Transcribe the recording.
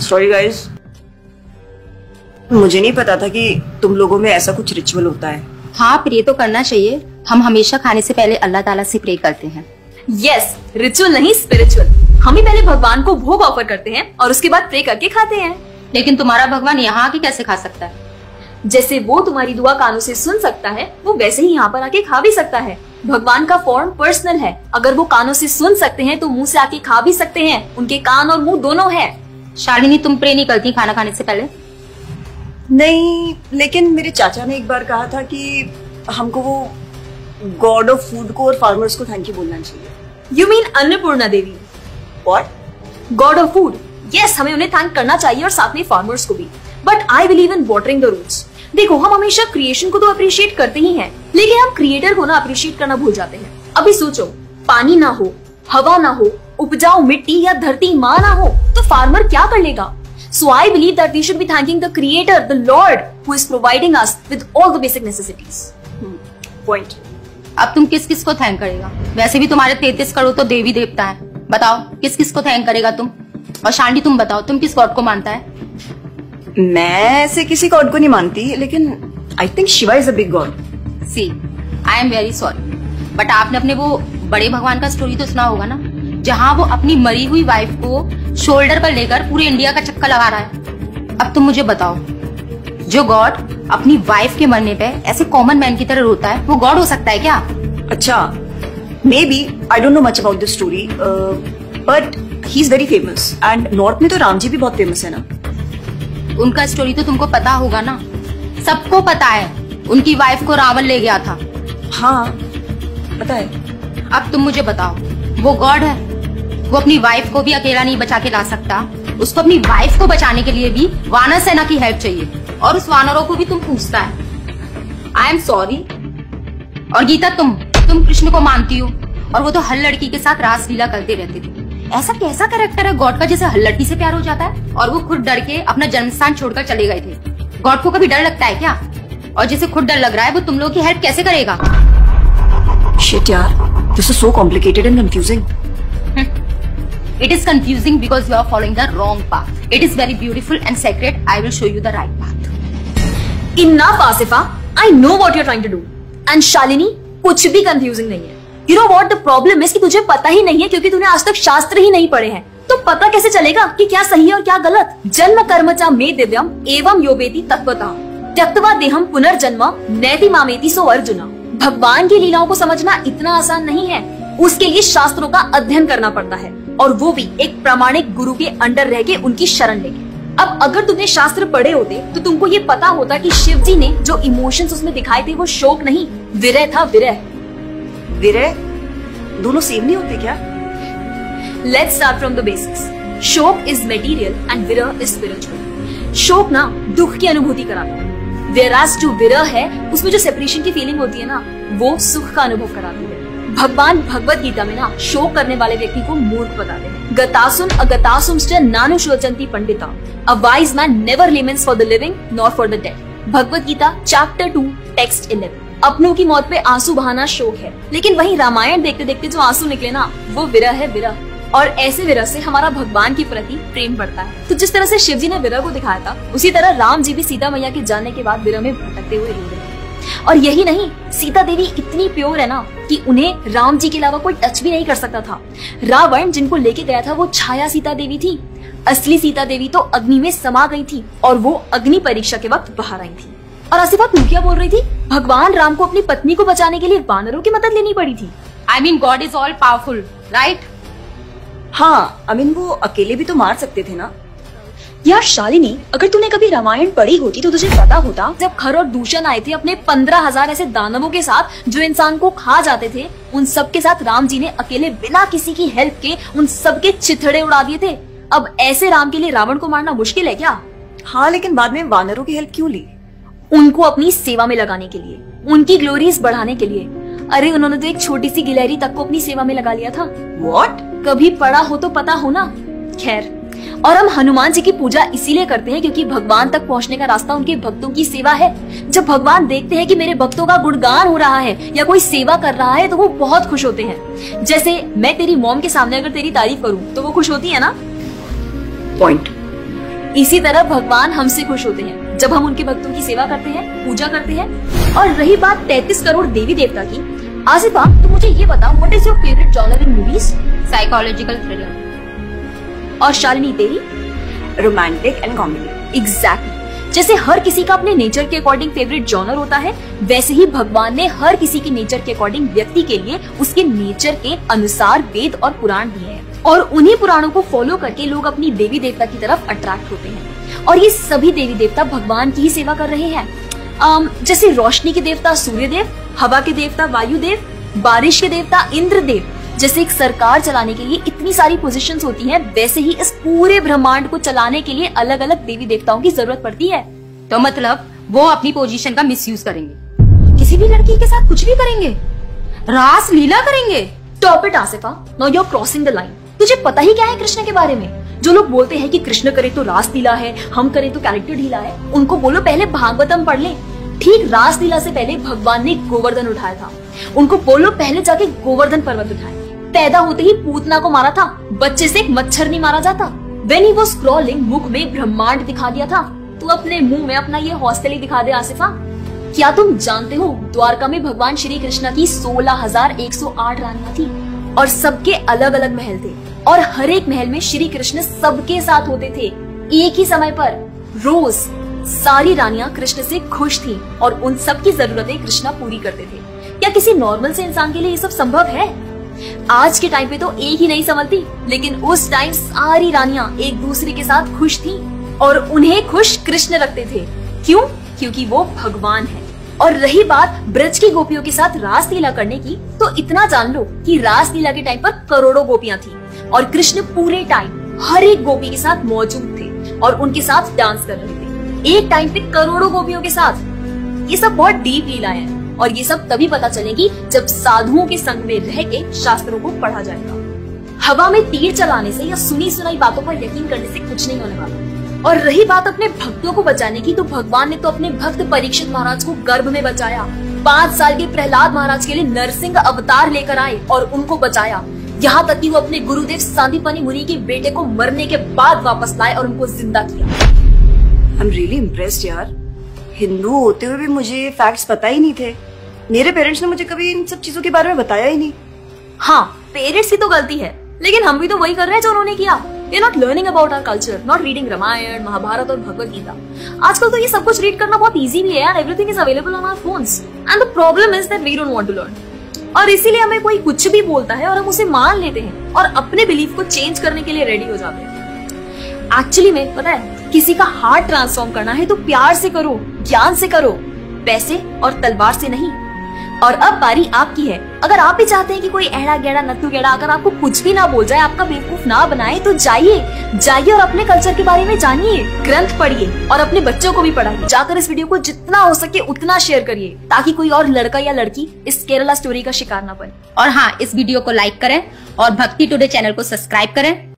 Sorry guys मुझे नहीं पता था कि तुम लोगों में ऐसा कुछ रिचुअल होता है। हाँ प्रे तो करना चाहिए। हम हमेशा खाने से पहले अल्लाह ताला से प्रे करते हैं। यस रिचुअल नहीं स्पिरिचुअल हम ही पहले भगवान को भोग ऑफ़र करते हैं और उसके बाद प्रे करके खाते हैं। लेकिन तुम्हारा भगवान यहाँ आके कैसे खा सकता है? जैसे वो तुम्हारी दुआ कानों से सुन सकता है वो वैसे ही यहाँ पर आके खा भी सकता है। भगवान का फॉर्म पर्सनल है। अगर वो कानों से सुन सकते हैं तो मुँह से आके खा भी सकते हैं। उनके कान और मुँह दोनों है। शालिनी तुम प्रे नहीं करती खाना खाने से पहले? नहीं लेकिन मेरे चाचा ने एक बार कहा था कि हमको वो गॉड ऑफ़ फ़ूड को और फार्मर्स को थैंक यू बोलना चाहिए। You mean Annapurna Devi? और गॉड ऑफ़ फ़ूड यस हमें उन्हें थैंक करना चाहिए और साथ में फार्मर्स को भी। But I believe in watering the roots देखो, हम हमेशा क्रिएशन को तो अप्रिशिएट करते ही हैं, लेकिन हम क्रिएटर को ना अप्रिशिएट करना भूल जाते हैं। अभी सोचो, पानी ना हो, हवा ना हो, उपजाऊ मिट्टी या धरती माँ ना हो तो फार्मर क्या कर लेगा? So I believe that we should be thanking the creator the lord who is providing us with all the basic necessities point अब तुम किस किस को थैंक करेगा? वैसे भी तुम्हारे तैतीस करोड़ तो देवी देवता है। बताओ किस किस को थैंक करेगा तुम? और शांडी तुम बताओ, तुम किस गॉड को मानता है? मैं ऐसे किसी गॉड को नहीं मानती लेकिन I think Shiva is a big god see I am very sorry but आपने अपने वो बड़े भगवान का स्टोरी तो सुना होगा ना जहाँ वो अपनी मरी हुई वाइफ को शोल्डर पर लेकर पूरे इंडिया का चक्कर लगा रहा है। अब तुम मुझे बताओ जो गॉड अपनी वाइफ के मरने पे ऐसे कॉमन मैन की तरह रोता है वो गॉड हो सकता है क्या? अच्छा maybe I don't know much about this story but he is very famous and north में तो राम जी भी बहुत फ़ेमस है ना। उनका स्टोरी तो तुमको पता होगा ना। सबको पता है। उनकी वाइफ को रावण ले गया था। हाँ पता है। अब तुम मुझे बताओ वो गॉड है? वो अपनी वाइफ को भी अकेला नहीं बचा के ला सकता? उसको अपनी वाइफ को बचाने के लिए भी वानर सेना की हेल्प चाहिए। और उस वानरों को भी तुम पूछता है। आई एम सॉरी और गीता तुम तुम कृष्ण को मानती हो। और वो तो हर लड़की के साथ रासलीला करते रहते थे। ऐसा कैसा करेक्टर है गॉड का जैसे हर से प्यार हो जाता है? और वो खुद डर के अपना जन्म स्थान छोड़कर चले गए थे। गॉड को कभी डर लगता है क्या? और जिसे खुद डर लग रहा है वो तुम लोगों की हेल्प कैसे करेगा? शिट यार this is so complicated and confusing it is confusing because you are following the wrong path it is very beautiful and sacred I will show you the right path in Asifa I know what you're trying to do and Shalini कुछ भी confusing नहीं है। You know what the problem कि तुझे पता ही नहीं है क्योंकि तूने आज तक शास्त्र ही नहीं पढ़े हैं। तो पता कैसे चलेगा कि क्या सही है और क्या गलत? जन्म कर्म चा मे दिव्यम एवं योबेति तत्वता त्यक्तवा देहम पुनर्जन्म नैति मामेति सो अर्जुना। भगवान की लीलाओं को समझना इतना आसान नहीं है। उसके लिए शास्त्रों का अध्ययन करना पड़ता है और वो भी एक प्रामाणिक गुरु के अंडर रह के उनकी शरण लेके। अब अगर तुमने शास्त्र पढ़े होते तो तुमको ये पता होता कि शिव जी ने जो इमोशंस उसमें दिखाए थे, वो शोक नहीं, विरह था विरह। विरह दोनों सेम नहीं होते क्या? Let's start from the basics शोक इज़ मेटीरियल एंड विरह इज़ स्पिरिचुअल शोक ना दुख की अनुभूति कराता है। वेराज जो विरह है, उसमें जो सेपरेशन की फीलिंग होती है ना, वो सुख का अनुभव कराती है। भगवान भगवत गीता में ना शोक करने वाले व्यक्ति को मूर्ख बताते हैं। गतासुम अगतासुम नानु शोचंती Pandita. A wise man never laments for the living not for the dead Bhagavad Gita chapter two text eleven अपनों की मौत पे आँसू बहाना शोक है। लेकिन वही रामायण देखते देखते जो आँसू निकले ना, वो विरह है विरह। और ऐसे विरह से हमारा भगवान के प्रति प्रेम बढ़ता है। तो जिस तरह से शिव जी ने विरह को दिखाया था, उसी तरह राम जी भी सीता मैया के जाने के बाद विरह में भटकते हुए रहे और यही नहीं, सीता देवी इतनी प्योर है ना, कि उन्हें राम जी के अलावा कोई टच भी नहीं कर सकता था। रावण जिनको लेके गया था, वो छाया सीता देवी थी। असली सीता देवी तो अग्नि में समा गई थी और वो अग्नि परीक्षा के वक्त बाहर आई थी। और आसिफा तू क्या बोल रही थी भगवान राम को अपनी पत्नी को बचाने के लिए बानरों की मदद लेनी पड़ी थी। I mean god is all powerful right हाँ आई मीन वो अकेले भी तो मार सकते थे ना? यार शालिनी अगर तूने कभी रामायण पढ़ी होती तो तुझे पता होता जब खर और दूषण आए थे अपने पंद्रह हज़ार ऐसे दानवों के साथ जो इंसान को खा जाते थे उन सब के साथ राम जी ने अकेले बिना किसी की हेल्प के उन सबके चिथड़े उड़ा दिए थे। अब ऐसे राम के लिए रावण को मारना मुश्किल है क्या? हाँ लेकिन बाद में वानरों की हेल्प क्यों ली? उनको अपनी सेवा में लगाने के लिए उनकी ग्लोरीज बढ़ाने के लिए। अरे उन्होंने तो एक छोटी सी गिलहरी तक को अपनी सेवा में लगा लिया था। वॉट कभी पढ़ा हो तो पता हो ना। खैर और हम हनुमान जी की पूजा इसीलिए करते हैं क्योंकि भगवान तक पहुँचने का रास्ता उनके भक्तों की सेवा है। जब भगवान देखते हैं कि मेरे भक्तों का गुणगान हो रहा है या कोई सेवा कर रहा है तो वो बहुत खुश होते हैं। जैसे मैं तेरी मॉम के सामने अगर तेरी तारीफ़ करूँ तो वो खुश होती है ना? पॉइंट इसी तरह भगवान हमसे खुश होते हैं। जब हम उनके भक्तों की सेवा करते हैं, पूजा करते हैं, और रही बात 33 करोड़ देवी देवता की, आसिफा तो मुझे ये बताओ what is your favourite genre in movies psychological thriller और शालिनी, तेरी? रोमांटिक एंड कॉमेडी एग्जैक्टली जैसे हर किसी का अपने नेचर के अकॉर्डिंग फेवरेट जॉनर होता है, वैसे ही भगवान ने हर किसी के नेचर के अकॉर्डिंग व्यक्ति के लिए उसके नेचर के अनुसार वेद और पुराण दिए हैं। और उन्हीं पुराणों को फॉलो करके लोग अपनी देवी देवता की तरफ़ अट्रैक्ट होते हैं। और ये सभी देवी देवता भगवान की ही सेवा कर रहे हैं। अम, जैसे रोशनी के देवता सूर्य देव हवा के देवता वायु देव बारिश के देवता इंद्र देव जैसे एक सरकार चलाने के लिए इतनी सारी पोजीशंस होती हैं वैसे ही इस पूरे ब्रह्मांड को चलाने के लिए अलग अलग देवी देवताओं की ज़रूरत पड़ती है। तो मतलब वो अपनी पोजीशन का मिसयूज करेंगे। किसी भी लड़की के साथ कुछ भी करेंगे। रास लीला करेंगे। Stop it Asifa no you are crossing the line तुझे पता ही क्या है कृष्ण के बारे में? जो लोग बोलते हैं कि कृष्ण करे तो रास लीला है, हम करें तो कैरेक्टर ढीला है, उनको बोलो पहले भागवतम पढ़ ले। ठीक रास लीला से पहले भगवान ने गोवर्धन उठाया था। उनको बोलो पहले जाके गोवर्धन पर्वत उठाए। पैदा होते ही पूतना को मारा था, बच्चे से मच्छर नहीं मारा जाता। वेन ही वो स्क्रॉलिंग मुख में ब्रह्मांड दिखा दिया था। तू अपने मुँह में अपना ये हॉस्टल ही दिखा दे, आसिफा। क्या तुम जानते हो, द्वारका में भगवान श्री कृष्णा की सोलह हज़ार एक सौ आठ रानियाँ थी और सबके अलग अलग महल थे। और हर एक महल में श्री कृष्ण सबके साथ होते थे। एक ही समय पर रोज सारी रानियाँ कृष्ण से खुश थी और उन सब की जरूरतें कृष्णा पूरी करते थे। क्या किसी नॉर्मल से इंसान के लिए ये सब संभव है? आज के टाइम पे तो एक ही नहीं संभलती, लेकिन उस टाइम सारी रानियाँ एक दूसरे के साथ खुश थी और उन्हें खुश कृष्ण रखते थे। क्यों? क्योंकि वो भगवान है। और रही बात ब्रज की गोपियों के साथ रास लीला करने की तो इतना जान लो कि रास लीला के टाइम पर करोड़ों गोपियाँ थी। और कृष्ण पूरे टाइम हर एक गोपी के साथ मौजूद थे और उनके साथ डांस कर रहे थे। एक टाइम पे करोड़ों गोपियों के साथ। ये सब बहुत डीप लीला है और ये सब तभी पता चलेगी जब साधुओं के संग में रह के शास्त्रों को पढ़ा जाएगा। हवा में तीर चलाने से या सुनी सुनाई बातों पर यकीन करने से कुछ नहीं होने वाला। और रही बात अपने भक्तों को बचाने की तो भगवान ने तो अपने भक्त परीक्षित महाराज को गर्भ में बचाया। पाँच साल के प्रहलाद महाराज के लिए नरसिंह अवतार लेकर आए और उनको बचाया। यहाँ तक कि वो अपने गुरुदेव सांदीपनी मुनि के बेटे को मरने के बाद वापस लाए और उनको ज़िंदा किया। आई एम रियली इम्प्रेस्ड यार। हिंदू होते हुए भी मुझे फैक्ट्स पता ही नहीं थे। मेरे पेरेंट्स ने मुझे कभी इन सब चीज़ों के बारे में बताया ही नहीं। हाँ पेरेंट्स की तो गलती है लेकिन हम भी तो वही कर रहे हैं जो उन्होंने किया। We not learning about our culture not reading Ramayana Mahabharata और भगवत गीता आजकल तो ये सब कुछ रीड करना बहुत इजी भी है यार everything is available on our phones and the problem is that we don't want to learn और इसीलिए हमें कोई कुछ भी बोलता है और हम उसे मान लेते हैं और अपने बिलीफ को चेंज करने के लिए रेडी हो जाते हैं। एक्चुअली में, पता है, किसी का हार्ट ट्रांसफॉर्म करना है तो प्यार से करो, ज्ञान से करो, पैसे और तलवार से नहीं। और अब बारी आपकी है। अगर आप भी चाहते हैं कि कोई एड़ा गेड़ा, नत्थु गेड़ा, अगर आपको कुछ भी ना बोल जाए, आपका बेवकूफ़ ना बनाए तो जाइए। जाइए और अपने कल्चर के बारे में जानिए। ग्रंथ पढ़िए और अपने बच्चों को भी पढ़ाइए। जाकर इस वीडियो को जितना हो सके उतना शेयर करिए, ताकि कोई और लड़का या लड़की इस केरला स्टोरी का शिकार ना बने। और हाँ इस वीडियो को लाइक करें और भक्ति टुडे चैनल को सब्सक्राइब करें।